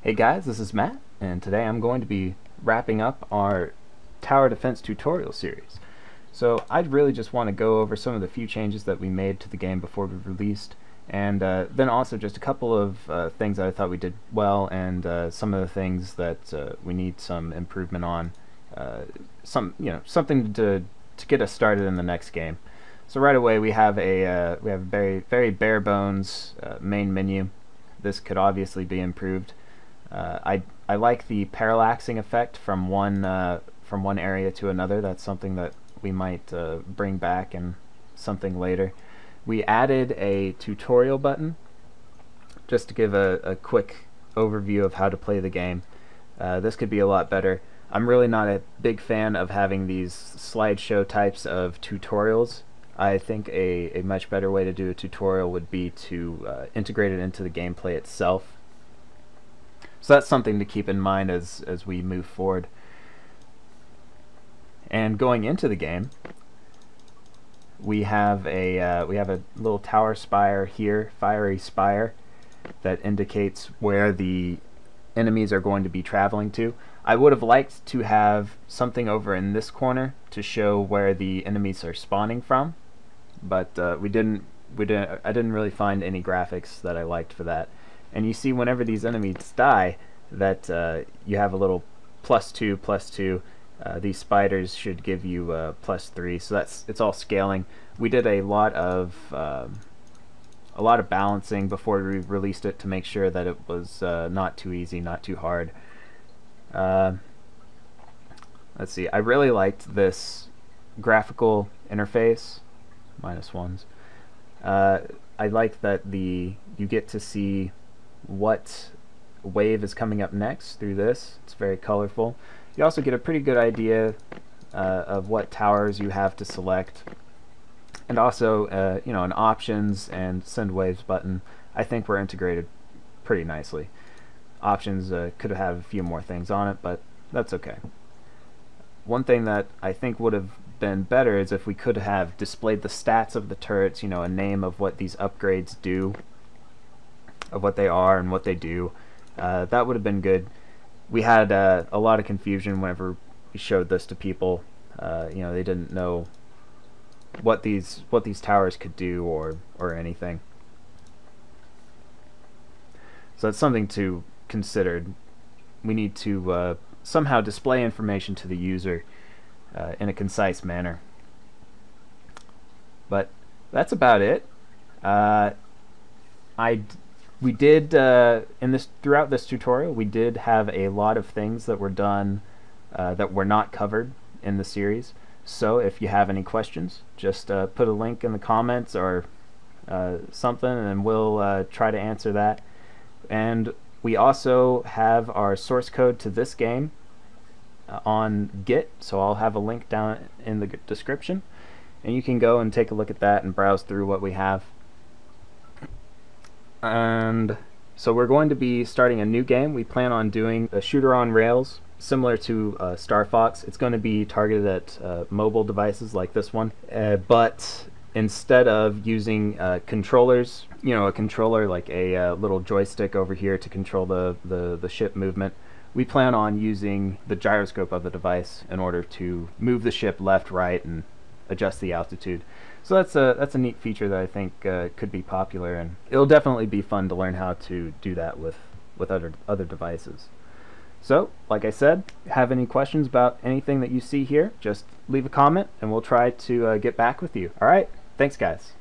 Hey guys, this is Matt, and today I'm going to be wrapping up our tower defense tutorial series. So I really just want to go over some of the few changes that we made to the game before we released, and uh, then also just a couple of uh, things that I thought we did well, and uh, some of the things that uh, we need some improvement on. Uh, some, you know, something to to get us started in the next game. So right away we have a uh, we have a very very bare bones main menu. This could obviously be improved. Uh, I I like the parallaxing effect from one uh, from one area to another. That's something that we might uh, bring back in something later. We added a tutorial button just to give a, a quick overview of how to play the game. Uh, this could be a lot better. I'm really not a big fan of having these slideshow types of tutorials. I think a, a much better way to do a tutorial would be to uh, integrate it into the gameplay itself so that's something to keep in mind as, as we move forward. And going into the game, we have a uh, we have a little tower spire here, fiery spire, that indicates where the enemies are going to be traveling to. I would have liked to have something over in this corner to show where the enemies are spawning from, but uh, we didn't. We didn't. I didn't really find any graphics that I liked for that and you see whenever these enemies die that uh, you have a little plus two plus two. Uh, these spiders should give you uh, plus three. So that's it's all scaling. We did a lot of um, a lot of balancing before we released it to make sure that it was uh, not too easy not too hard. Uh, let's see. I really liked this graphical interface. Minus ones. I like that the you get to see what wave is coming up next through this. It's very colorful. You also get a pretty good idea uh, of what towers you have to select. And also, uh, you know, an options and send waves button, I think were integrated pretty nicely. Options uh, could have a few more things on it, but that's okay. One thing that I think would have been better is if we could have displayed the stats of the turrets, you know, a name of what these upgrades do of what they are and what they do. Uh, that would have been good. We had uh, a lot of confusion whenever we showed this to people. Uh, you know, they didn't know what these what these towers could do or or anything. So that's something to consider. We need to uh, somehow display information to the user uh, in a concise manner. But that's about it. Uh, I we did uh, in this throughout this tutorial we did have a lot of things that were done uh, that were not covered in the series. So if you have any questions just uh, put a link in the comments or uh, something and we'll uh, try to answer that. And we also have our source code to this game uh, on git so I'll have a link down in the description. And you can go and take a look at that and browse through what we have and so we're going to be starting a new game. We plan on doing a shooter on rails similar to uh, Star Fox. It's going to be targeted at uh, mobile devices like this one, uh, but instead of using uh, controllers, you know, a controller like a uh, little joystick over here to control the, the, the ship movement, we plan on using the gyroscope of the device in order to move the ship left, right, and adjust the altitude. So that's a that's a neat feature that I think uh, could be popular, and it'll definitely be fun to learn how to do that with with other other devices. So, like I said, have any questions about anything that you see here, just leave a comment, and we'll try to uh, get back with you. All right, thanks, guys.